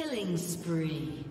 Killing spree.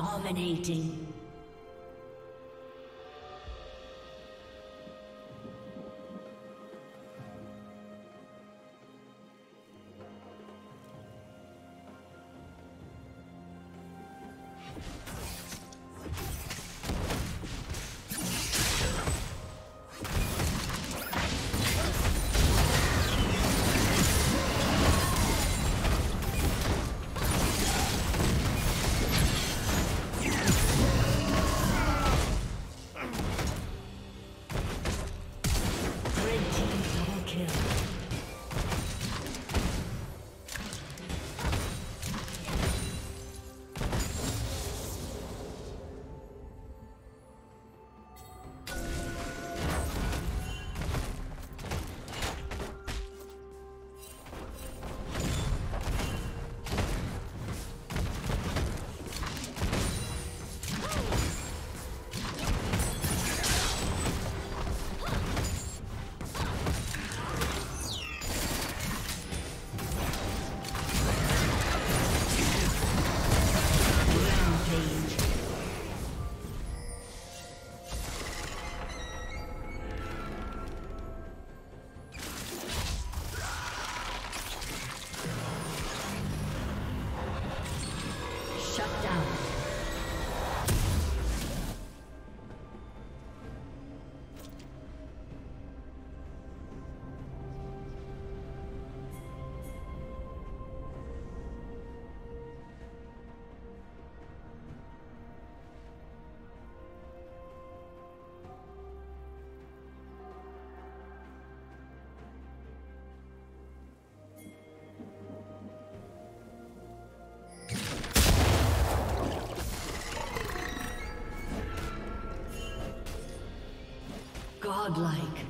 Dominating. Godlike.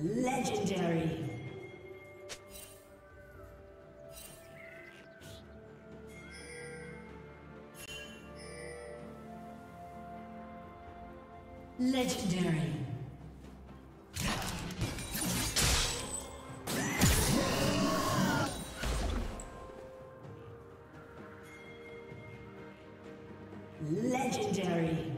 Legendary. Legendary. Legendary.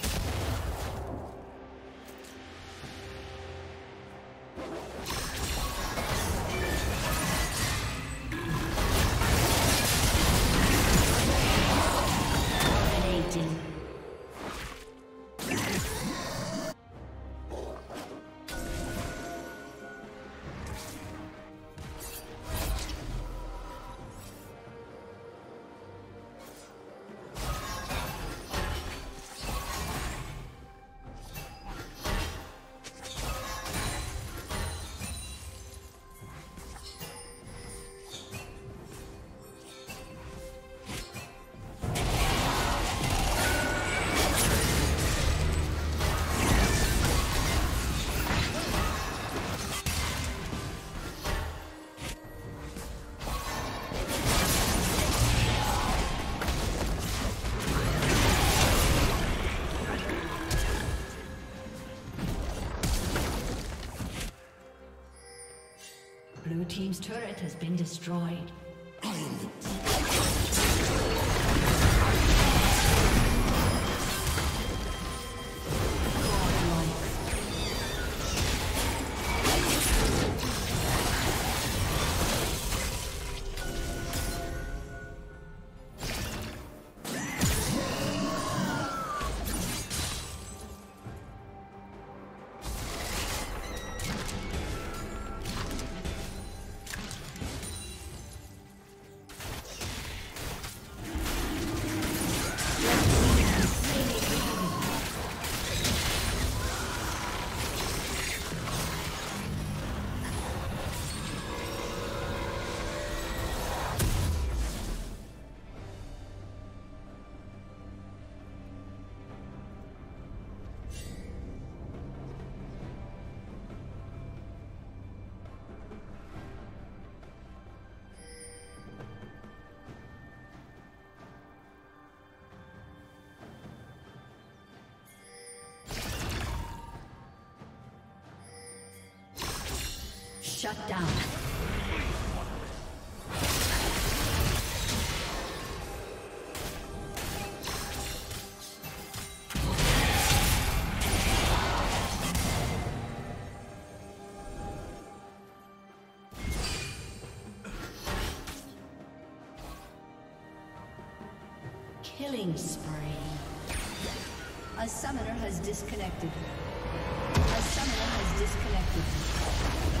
Has been destroyed. Shut down. Killing spree. A summoner has disconnected. A summoner has disconnected.